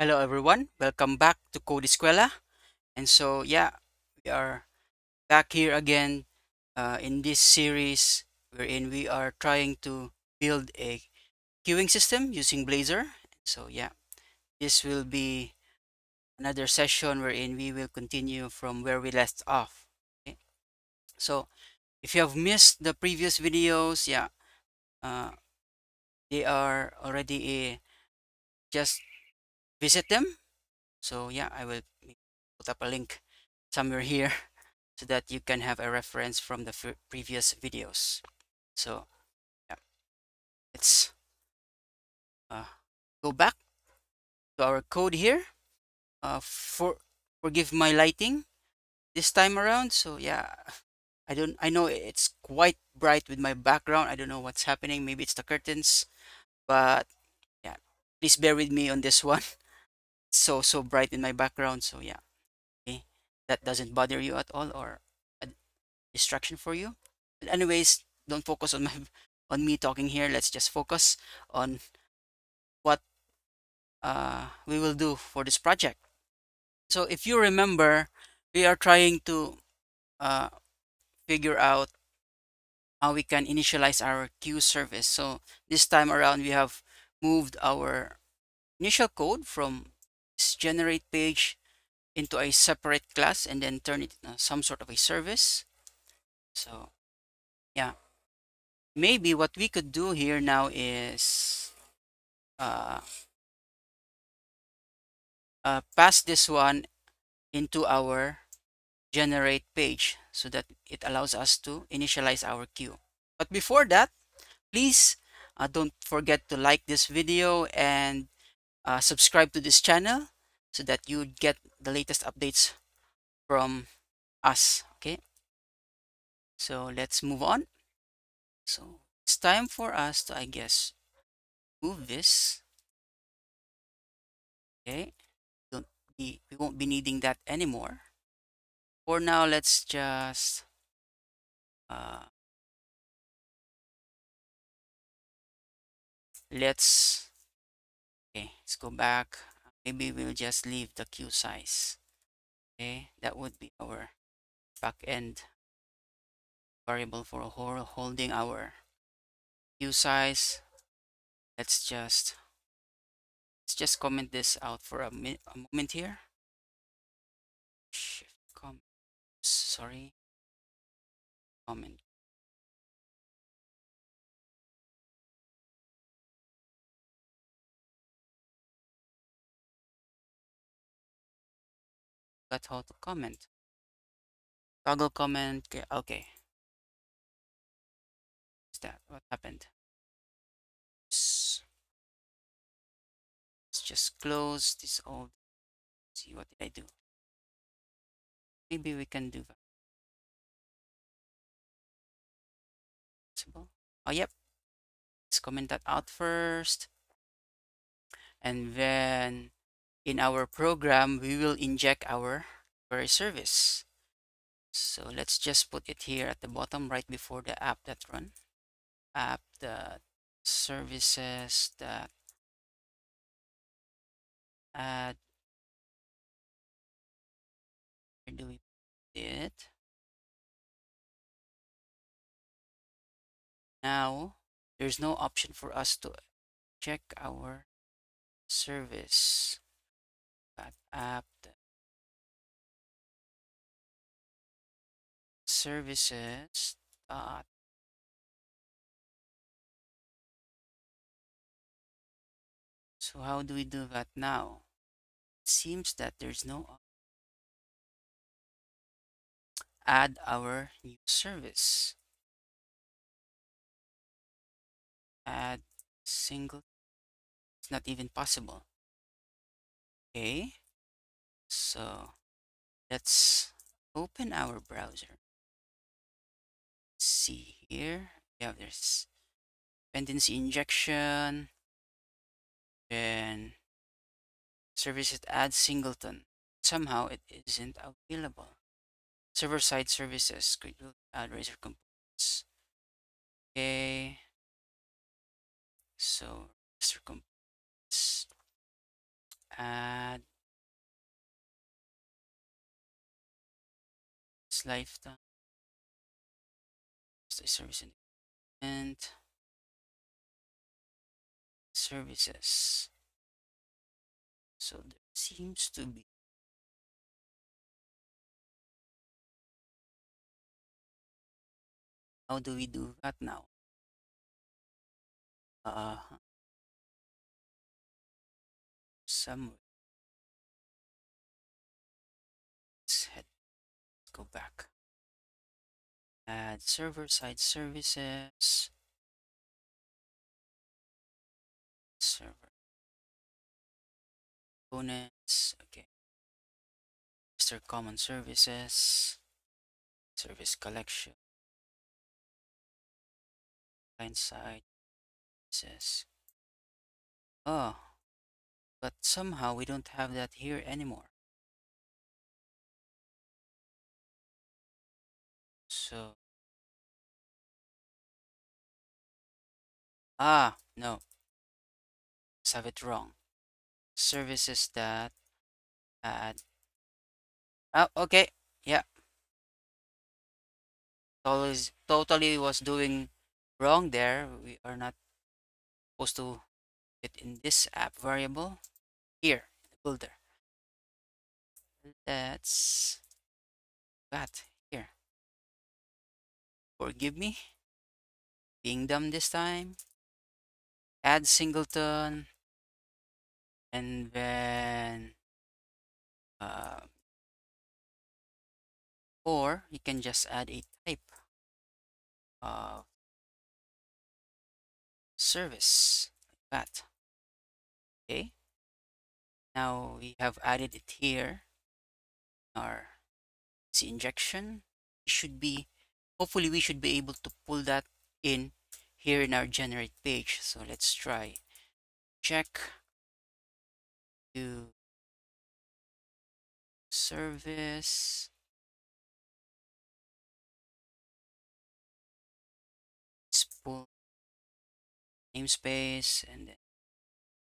Hello everyone, welcome back to Code Skwela. And so yeah, we are back here again uh, in this series wherein we are trying to build a queuing system using Blazor. So yeah, this will be another session wherein we will continue from where we left off. Okay? So if you have missed the previous videos, yeah, uh, they are already uh, just visit them. So yeah, I will put up a link somewhere here so that you can have a reference from the previous videos. So yeah, let's uh, go back to our code here. Uh, for forgive my lighting this time around. So yeah, I don't. I know it's quite bright with my background. I don't know what's happening. Maybe it's the curtains, but yeah, please bear with me on this one. So so bright in my background. So yeah, okay, that doesn't bother you at all or a distraction for you. But anyways, don't focus on my on me talking here. Let's just focus on what uh, we will do for this project. So if you remember, we are trying to uh, figure out how we can initialize our queue service. So this time around, we have moved our initial code from generate page into a separate class and then turn it into some sort of a service. So yeah, maybe what we could do here now is uh, uh, pass this one into our generate page so that it allows us to initialize our queue. But before that, please uh, don't forget to like this video and uh, subscribe to this channel so that you get the latest updates from us okay? So let's move on. So it's time for us to i guess move this. Okay? Don't be, we won't be needing that anymore. For now let's just uh, let's okay let's go back maybe we'll just leave the queue size. Okay that would be our backend variable for holding our queue size. Let's just let's just comment this out for a, a moment here. Shift com sorry. Comment forgot how to comment. Toggle comment. Okay. What's that? What happened? Let's just close this old. See what did I do? Maybe we can do that. Possible. Oh, yep. Let's comment that out first. And then in our program, we will inject our query service. So let's just put it here at the bottom right before the app that run. App that services that add where do we put it? Now there's no option for us to check our service app services dot so how do we do that now? It seems that there's no add our new service. Add single it's not even possible. Okay, so let's open our browser. Let's see here. Have this dependency injection, then services add singleton. Somehow it isn't available. Server-side services could add razor components. Okay, so razor components add this lifetime service and services. So there seems to be how do we do that now? Uh somewhere go back. Add server side services. Server. Components okay. Mr. Common Services. Service collection. Client side says oh but somehow we don't have that here anymore so ah no. Let's have it wrong services that add oh okay. Yeah. Totally totally was doing wrong there. We are not supposed to it in this app variable here in the builder. Let's forgive me. Being dumb this time. Add singleton. And then uh, or you can just add a type of service like that. Okay. Now we have added it here our injection. Should be hopefully we should be able to pull that in here in our generate page. So let's try check to service. Pull namespace and then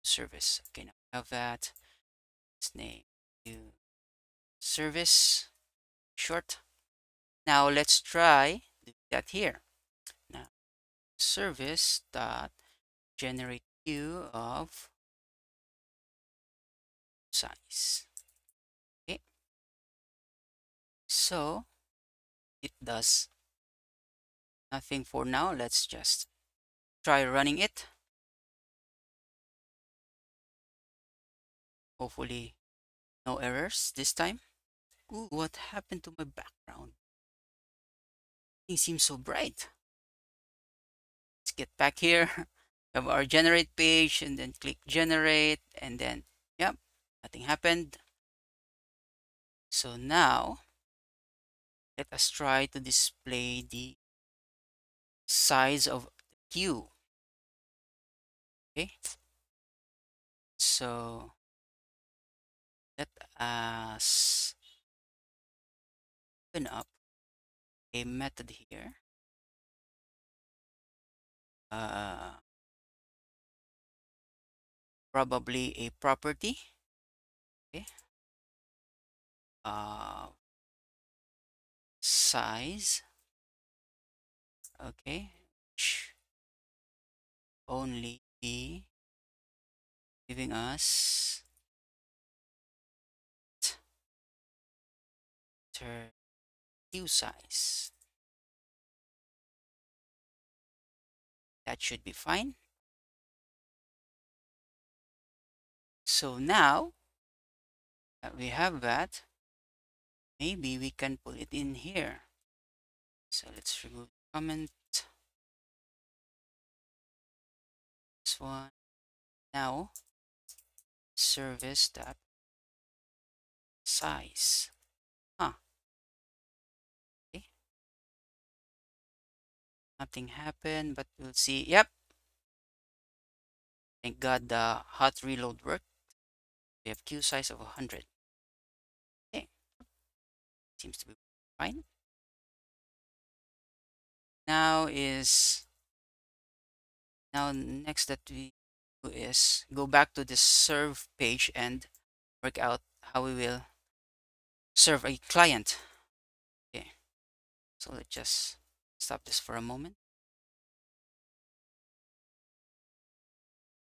service. Okay now have that. Let's name new service. Short now let's try that here. Now service dot generate queue of size. Okay. So it does nothing for now. Let's just try running it. Hopefully no errors this time. Ooh, what happened to my background it seems so bright. Let's get back here have our generate page and then click generate and then yep nothing happened. So now let us try to display the size of the queue. Okay. So let us open up a method here. Uh, probably a property. Okay. Uh, size. Okay. Only be giving us queue size. That should be fine. So now that we have that maybe we can put it in here. So let's remove comment. This one. Now service that size nothing happened but we'll see. Yep. Thank god the hot reload worked. We have queue size of 100 okay. Seems to be fine. Now is now next that we do is go back to the serve page and work out how we will serve a client. Okay, so let's just stop this for a moment.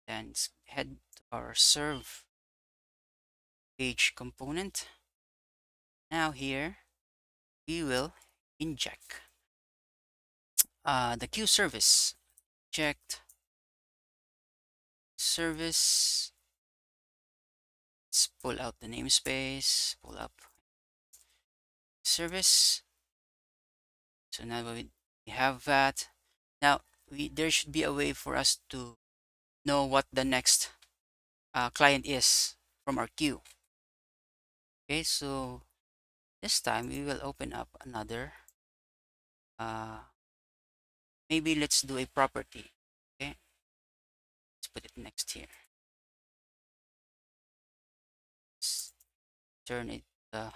Then head to our serve page component. Now here we will inject uh, the queue service. Checked service. Let's pull out the namespace, pull up service. So now we have that. Now we there should be a way for us to know what the next uh, client is from our queue. Okay, so this time we will open up another uh, maybe let's do a property okay let's put it next here let's turn it uh,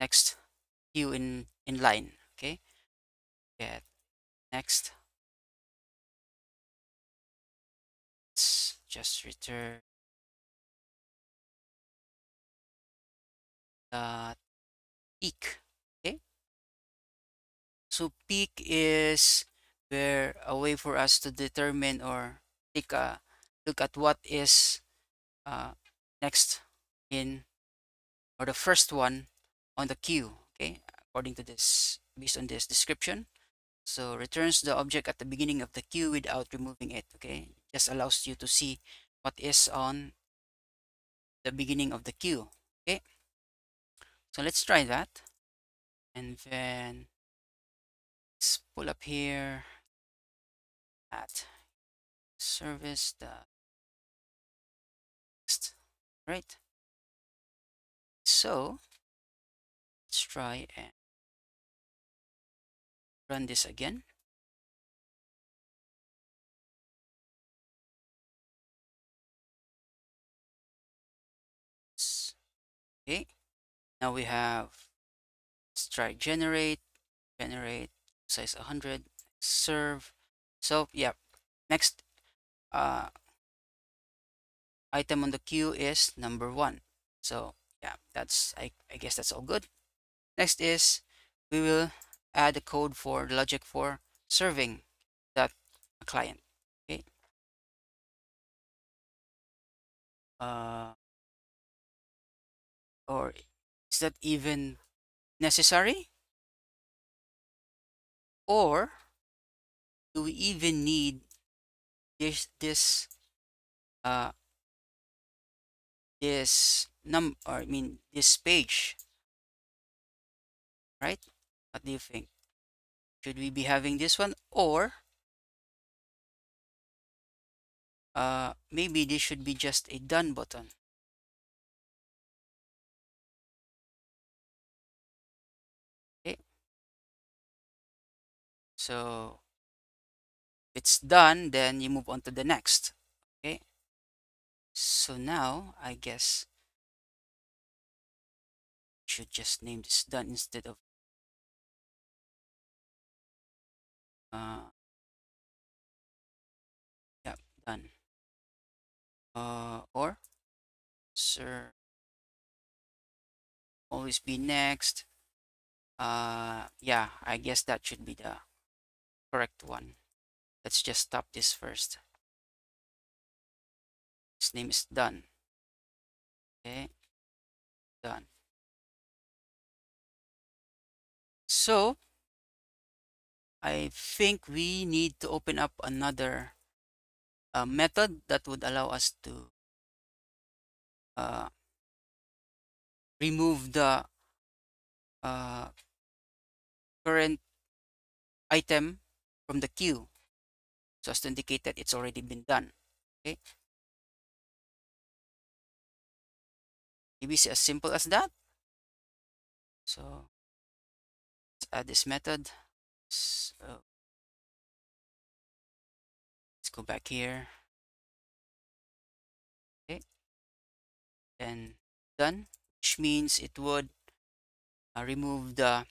next queue in in line okay get next. Let's just return. Dot peek okay? So peek is where a way for us to determine or take a look at what is uh, next in or the first one on the queue okay? According to this based on this description so returns the object at the beginning of the queue without removing it okay? Just allows you to see what is on the beginning of the queue okay? So let's try that. And then let's pull up here at service the next right? So let's try and run this again. Okay now we have let's try generate generate size 100 serve. So yeah next uh item on the queue is number one. So yeah that's I, I guess that's all good. Next is we will add the code for the logic for serving that client okay? Uh or is that even necessary? Or do we even need this this uh this num or I mean this page right what do you think? Should we be having this one or uh maybe this should be just a done button? Okay. So it's done then you move on to the next. Okay. So now I guess should just name this done instead of uh yeah done. Uh or sir always be next. Uh yeah I guess that should be the correct one. Let's just stop this first. His name is done okay done so I think we need to open up another uh, method that would allow us to uh, remove the uh, current item from the queue so as to indicate that it's already been done okay? Maybe it's as simple as that. So let's add this method so let's go back here okay then done which means it would uh, remove the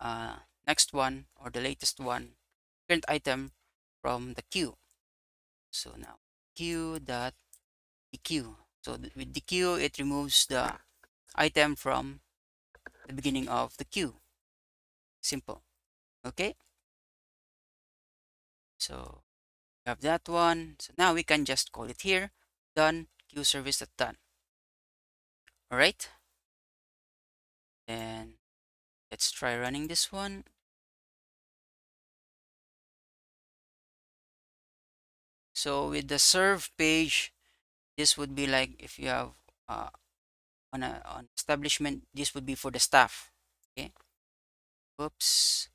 uh, next one or the latest one current item from the queue. So now queue dot Dequeue So with the queue, it removes the item from the beginning of the queue. Simple. Okay. So we have that one. So now we can just call it here. Done. Queue service done. All right. Then let's try running this one. So with the serve page, this would be like if you have uh, on a on establishment, this would be for the staff. Okay. Oops.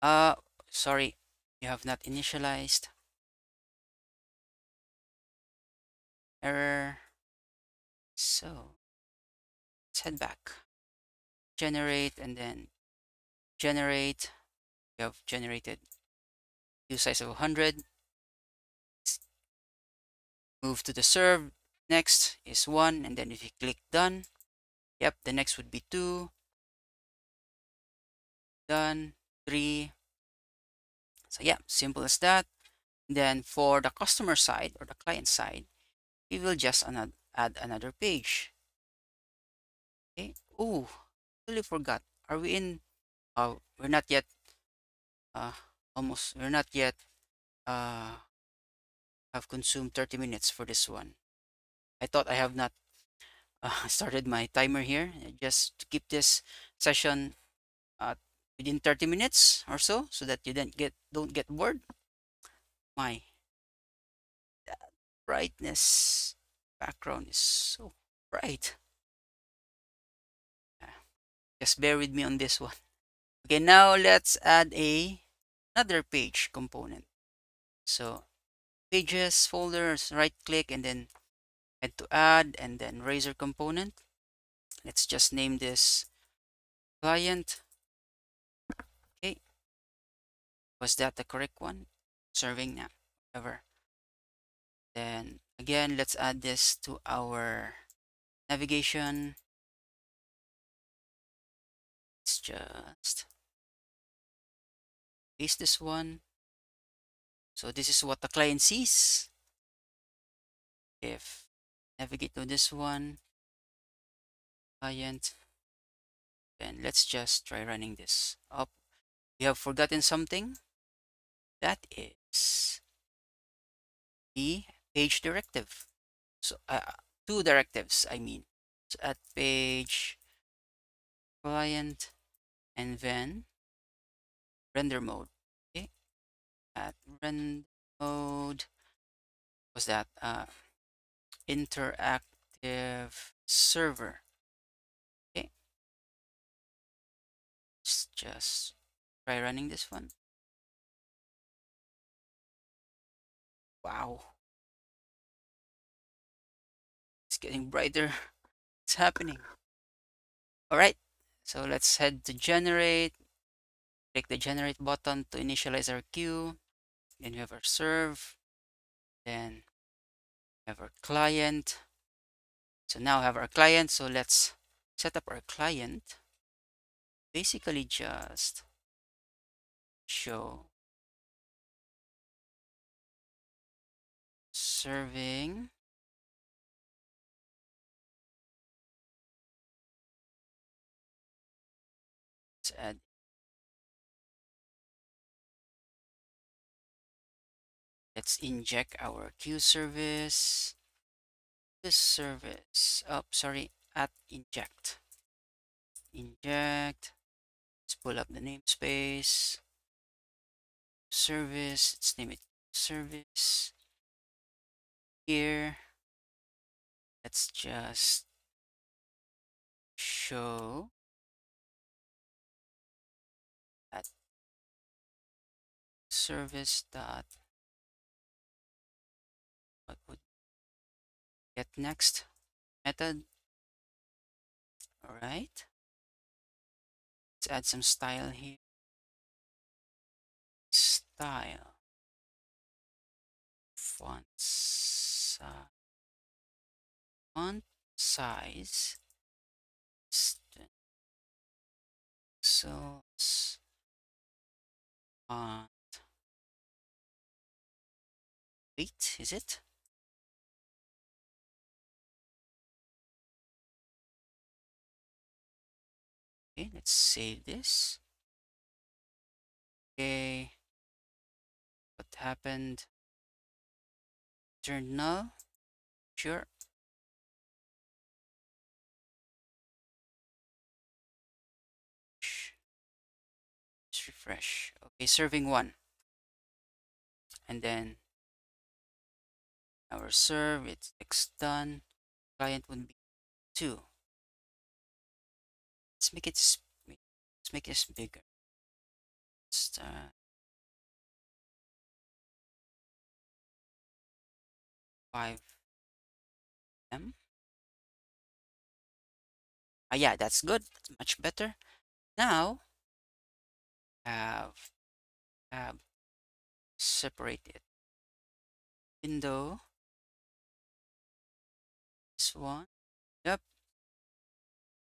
Uh, sorry, you have not initialized. Error. So let's head back. Generate and then generate. We have generated queue size of 100 move to the serve next is one and then if you click done yep the next would be two done three. So yeah simple as that. Then for the customer side or the client side we will just add another page. Okay. Oh totally forgot. Are we in uh we're not yet uh almost we're not yet uh have consumed 30 minutes for this one. I thought I have not uh, started my timer here. Just to keep this session uh, within 30 minutes or so so that you don't get don't get bored. My brightness background is so bright. Just bear with me on this one. Okay, now let's add a another page component. So pages folders right click and then add to add and then razor component let's just name this client was that the correct one serving now whatever then again let's add this to our navigation let's just paste this one so this is what the client sees. If navigate to this one, client, then let's just try running this up. We have forgotten something. That is the page directive. So uh, two directives, I mean. So at page client and then render mode Okay. at render mode was that uh, interactive server okay let's just try running this one wow. It's getting brighter. It's happening. All right so let's head to generate. Click the generate button to initialize our queue. Then we have our serve. Then we have our client. So now we have our client so let's set up our client. Basically just show serving let's add Let's inject our queue service. This service. Oh, sorry. At inject. Inject. Let's pull up the namespace. Service. Let's name it service. Here. Let's just show that service dot what would get next method. All right let's add some style here. Style. Font size font size. So font eight is it? Okay let's save this. Okay. What happened? Journal. Sure. Refresh. Okay, serving one. And then our serve, it's X done. Client would be two. Let's make it let's make this bigger. Let's uh, five M. Ah, yeah, that's good. That's much better. Now, have tab separate it. Window. This one. Yep.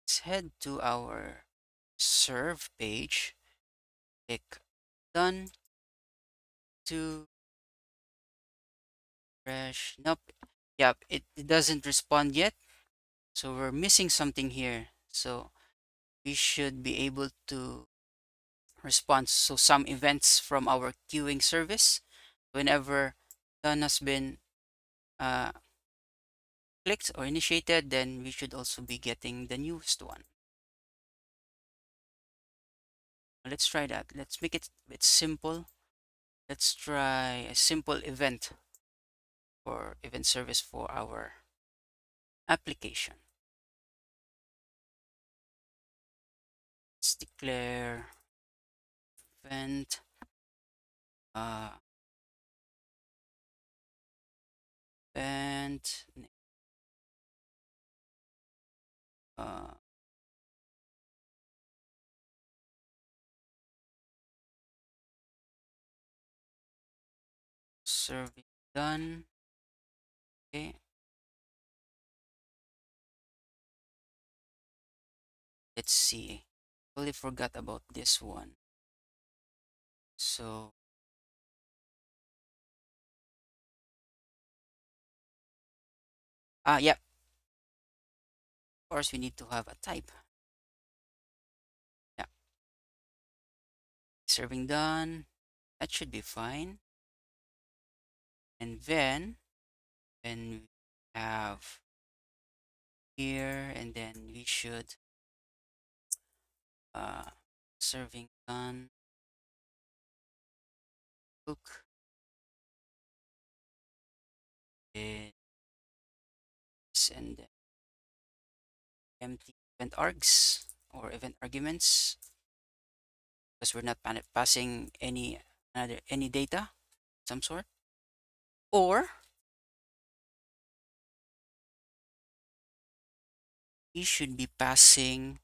Let's head to our serve page. Click done. To refresh. Nope. Yep, it, it doesn't respond yet. So we're missing something here. So we should be able to respond. So some events from our queuing service, whenever done has been uh, clicked or initiated, then we should also be getting the newest one. Let's try that. Let's make it a bit simple. Let's try a simple event for event service for our application. Let's declare event uh, event uh, serving done okay. Let's see. Totally forgot about this one so ah yep. Of course we need to have a type. Yeah serving done. That should be fine. And then then we have here and then we should uh serving done book and and empty event args or event arguments. Because we're not passing any another any data some sort. Or we should be passing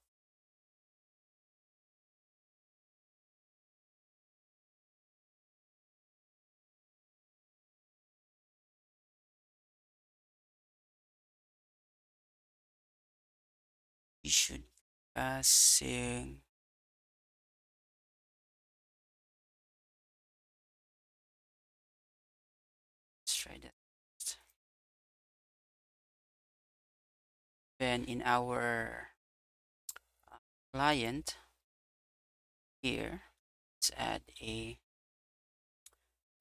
should passing let's try that then in our client here let's add a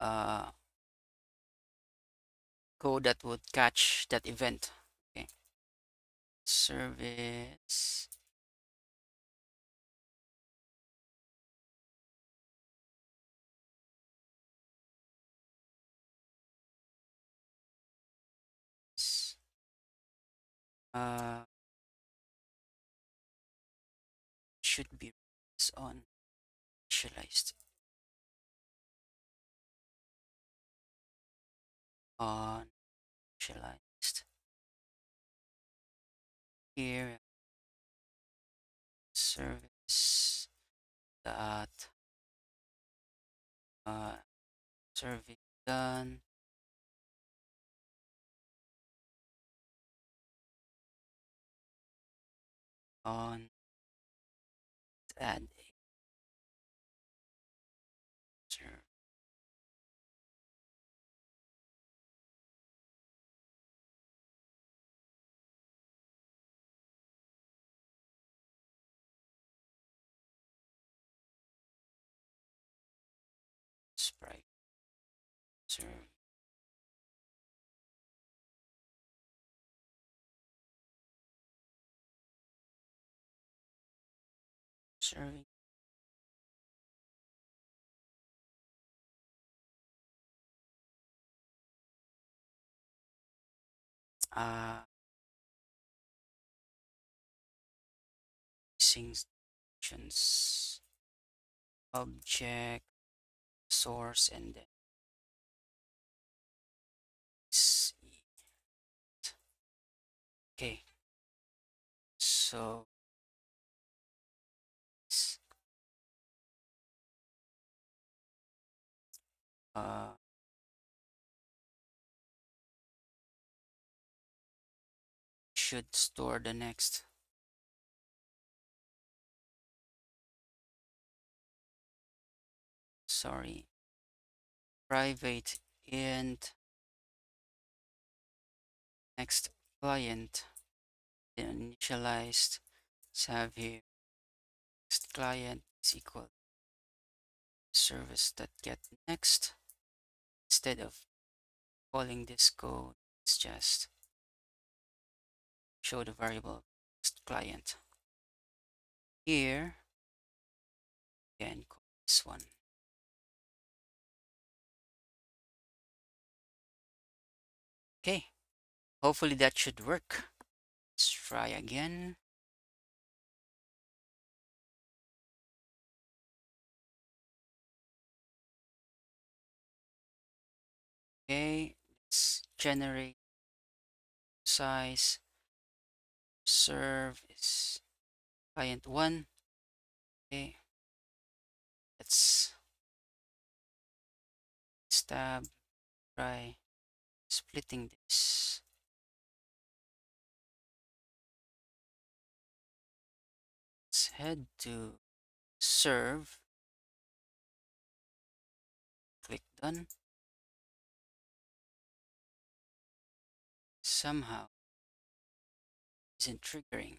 uh, code that would catch that event service. Uh, should be on initialized on initialized here service dot uh, service done. On add serving uh functions object source and then okay. So uh should store the next sorry private and next client initialized have here next client is equal service that get next instead of calling this code it's just show the variable client. Here again call this one. Okay hopefully that should work. Let's try again okay let's generate size. Serve is client one okay. Let's tab try splitting this. Let's head to serve. Click done somehow isn't triggering.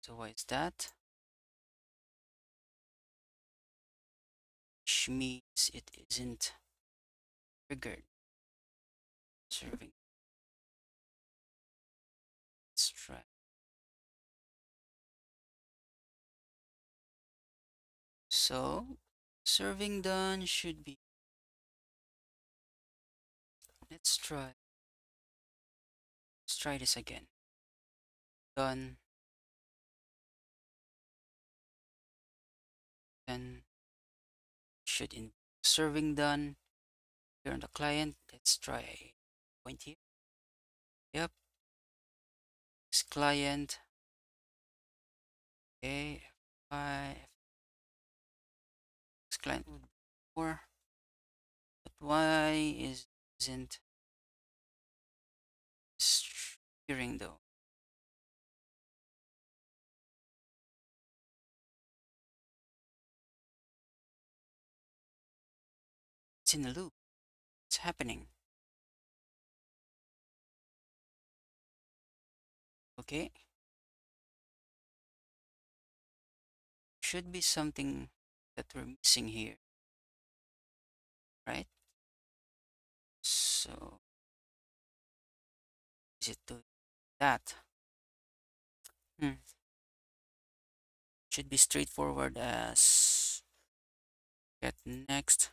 So why is that? Which means it isn't triggered. Serving. Let's try. So serving done should be let's try let's try this again. Done. Then should in serving done. Here on the client let's try point here. Yep. This client. Okay five. This client would four. But why is isn't though. It's in a loop. It's happening. Okay. Should be something that we're missing here. Right? So is it to that? Hmm. Should be straightforward as get next.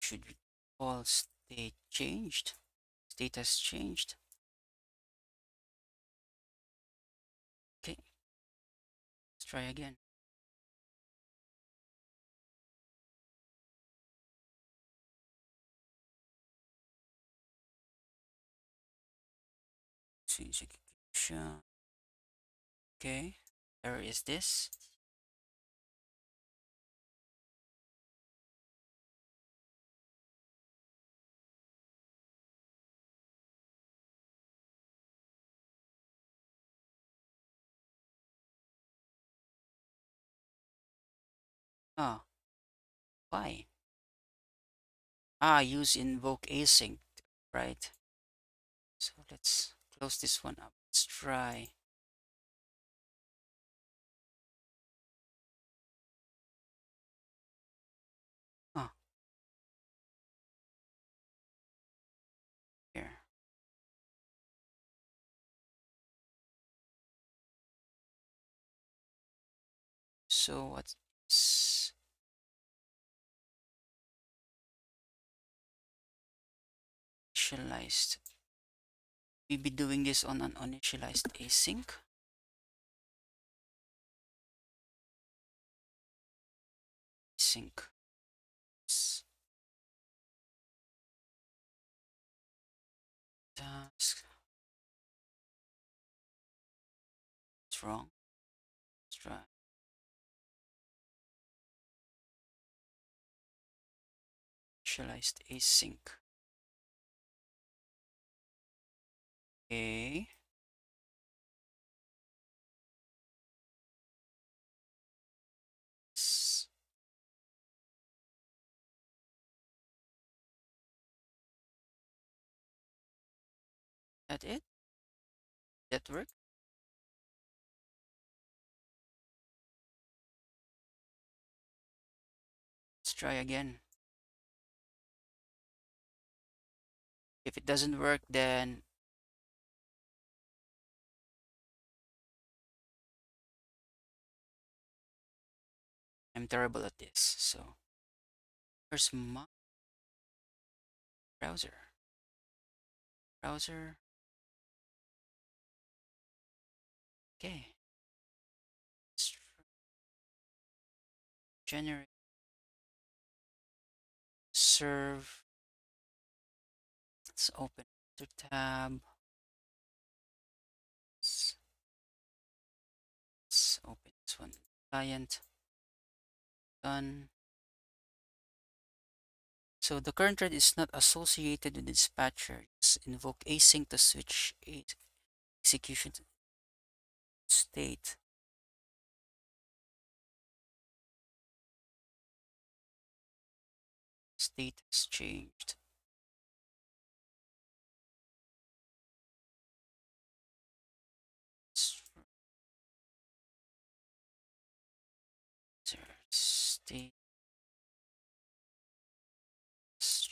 Should be all state changed. State has changed. Okay. Let's try again. Execution. Okay, where is this? Oh, why? Ah, use invoke async, right? So let's close this one up. Let's try. Oh. Here. So what's initialized we'll be doing this on an initialized async. Sync task. It's wrong. Let's try. Initialized async okay that it? That work? Let's try again. If it doesn't work, then I'm terrible at this. So where's my browser? Browser. Okay. Generate. Serve. Let's open the tab. Let's, open this one. Client. Done. So the current thread is not associated with the dispatcher. Just invoke async to switch execution state. State has changed.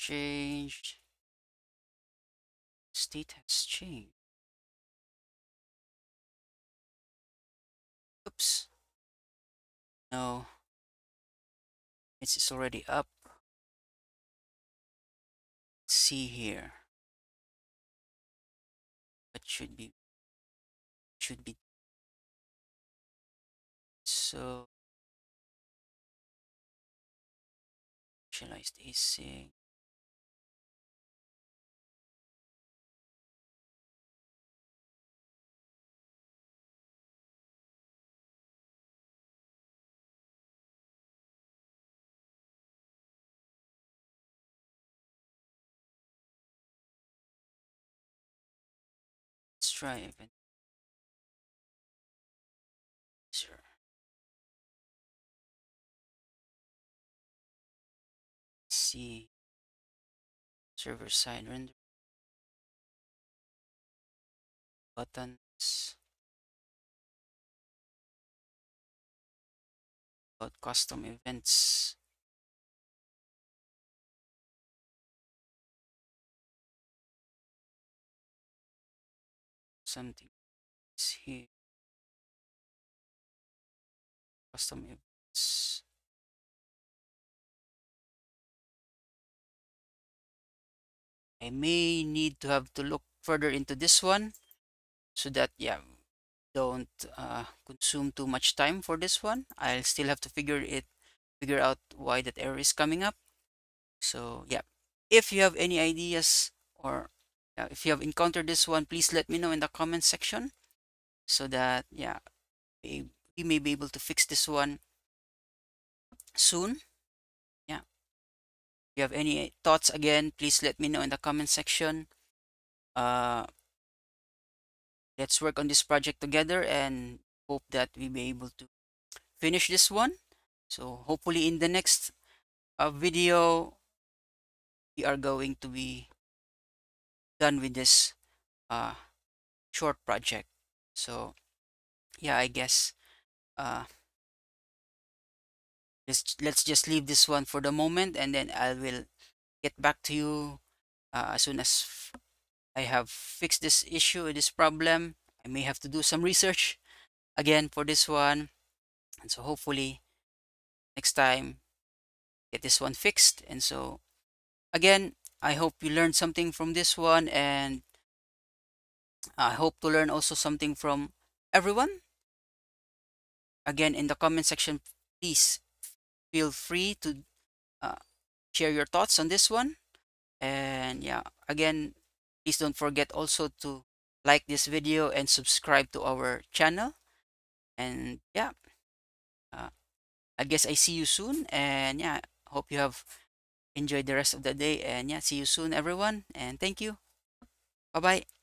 Changed. State has changed. Oops. No. It's, already up. Let's see here. What should be should be so initialized async try. Sure. see server side render buttons about custom events something is here custom events I may need to have to look further into this one so that yeah don't uh, consume too much time for this one. I'll still have to figure it figure out why that error is coming up. So yeah. If you have any ideas or if you have encountered this one please let me know in the comment section so that yeah we, we may be able to fix this one soon Yeah. If you have any thoughts again, please let me know in the comment section. Uh, let's work on this project together and hope that we be able to finish this one. So hopefully in the next uh, video, we are going to be done with this uh, short project. So yeah, I guess uh, let's let's just leave this one for the moment and then I will get back to you uh, as soon as I have fixed this issue this problem. I may have to do some research again for this one. And so hopefully next time get this one fixed. And so again i hope you learned something from this one and i hope to learn also something from everyone. Again in the comment section please feel free to uh, share your thoughts on this one. And yeah again please don't forget also to like this video and subscribe to our channel. And yeah uh, i guess i see you soon. And yeah hope you have enjoyed the rest of the day and yeah see you soon everyone and thank you. Bye bye